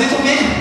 Brasil também.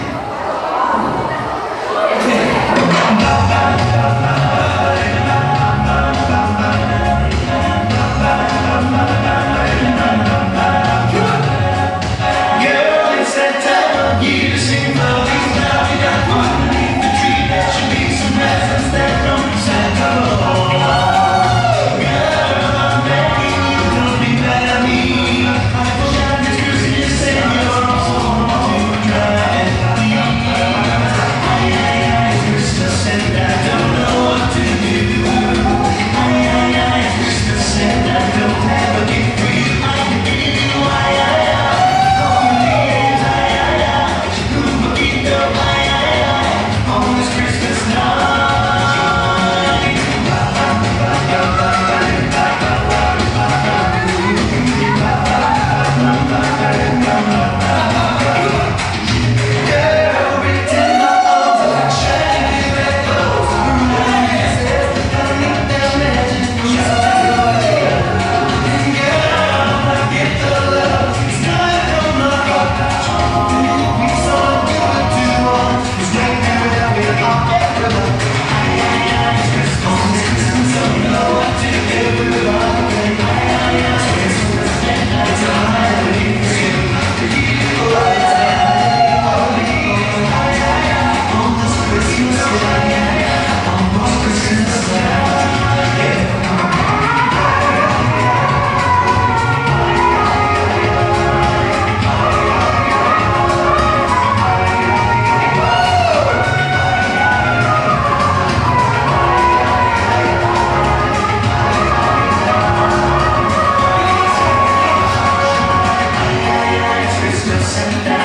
sentar.